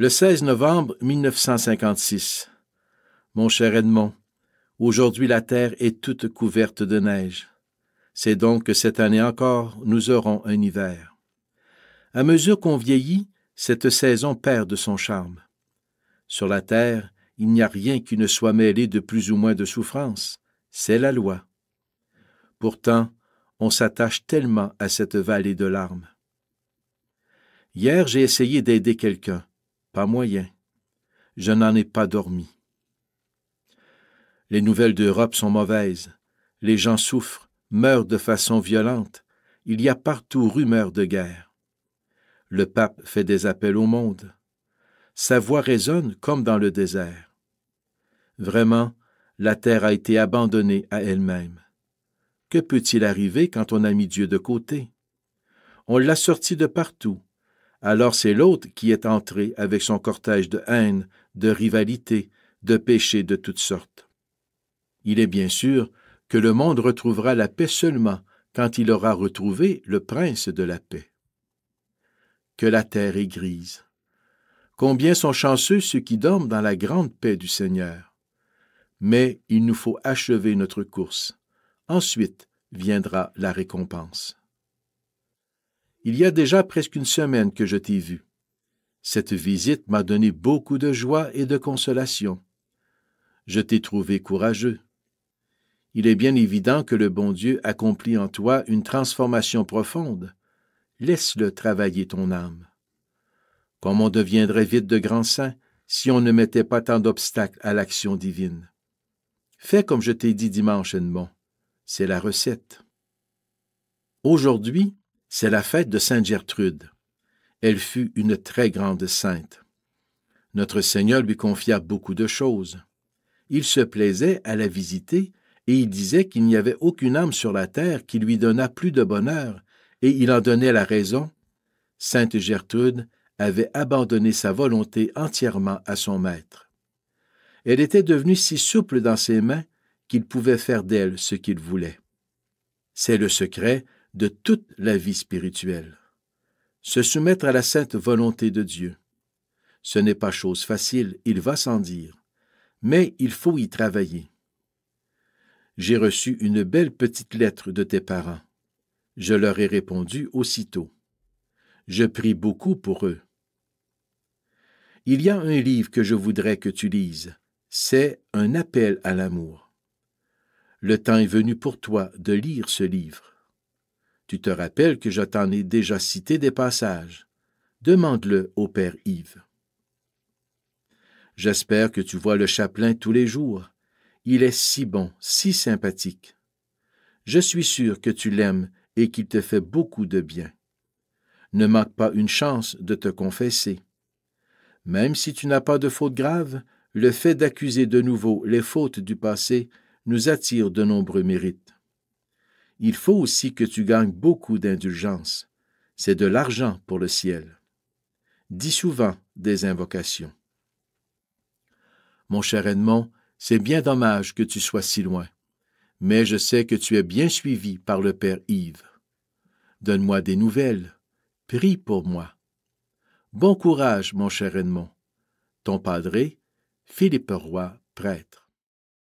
Le 16 novembre 1956. Mon cher Edmond, aujourd'hui la terre est toute couverte de neige. C'est donc que cette année encore, nous aurons un hiver. À mesure qu'on vieillit, cette saison perd de son charme. Sur la terre, il n'y a rien qui ne soit mêlé de plus ou moins de souffrance. C'est la loi. Pourtant, on s'attache tellement à cette vallée de larmes. Hier, j'ai essayé d'aider quelqu'un. Pas moyen. Je n'en ai pas dormi. Les nouvelles d'Europe sont mauvaises. Les gens souffrent, meurent de façon violente. Il y a partout rumeur de guerre. Le pape fait des appels au monde. Sa voix résonne comme dans le désert. Vraiment, la terre a été abandonnée à elle-même. Que peut-il arriver quand on a mis Dieu de côté? On l'a sorti de partout. Alors c'est l'autre qui est entré avec son cortège de haine, de rivalité, de péché de toutes sortes. Il est bien sûr que le monde retrouvera la paix seulement quand il aura retrouvé le prince de la paix que la terre est grise. Combien sont chanceux ceux qui dorment dans la grande paix du Seigneur. Mais il nous faut achever notre course. Ensuite viendra la récompense. Il y a déjà presque une semaine que je t'ai vu. Cette visite m'a donné beaucoup de joie et de consolation. Je t'ai trouvé courageux. Il est bien évident que le bon Dieu accomplit en toi une transformation profonde, laisse-le travailler ton âme. Comme on deviendrait vite de grands saints si on ne mettait pas tant d'obstacles à l'action divine. Fais comme je t'ai dit dimanche, Edmond. C'est la recette. Aujourd'hui, c'est la fête de Sainte Gertrude. Elle fut une très grande sainte. Notre Seigneur lui confia beaucoup de choses. Il se plaisait à la visiter et il disait qu'il n'y avait aucune âme sur la terre qui lui donnât plus de bonheur et il en donnait la raison, Sainte Gertrude avait abandonné sa volonté entièrement à son maître. Elle était devenue si souple dans ses mains qu'il pouvait faire d'elle ce qu'il voulait. C'est le secret de toute la vie spirituelle. Se soumettre à la sainte volonté de Dieu. Ce n'est pas chose facile, il va sans dire, mais il faut y travailler. J'ai reçu une belle petite lettre de tes parents. Je leur ai répondu aussitôt. Je prie beaucoup pour eux. Il y a un livre que je voudrais que tu lises. C'est un appel à l'amour. Le temps est venu pour toi de lire ce livre. Tu te rappelles que je t'en ai déjà cité des passages. Demande-le au Père Yves. J'espère que tu vois le chapelain tous les jours. Il est si bon, si sympathique. Je suis sûr que tu l'aimes et qu'il te fait beaucoup de bien. Ne manque pas une chance de te confesser. Même si tu n'as pas de faute grave, le fait d'accuser de nouveau les fautes du passé nous attire de nombreux mérites. Il faut aussi que tu gagnes beaucoup d'indulgence. C'est de l'argent pour le ciel. Dis souvent des invocations. Mon cher Edmond, c'est bien dommage que tu sois si loin mais je sais que tu es bien suivi par le Père Yves. Donne-moi des nouvelles. Prie pour moi. Bon courage, mon cher Edmond. Ton padré, Philippe Roy, prêtre.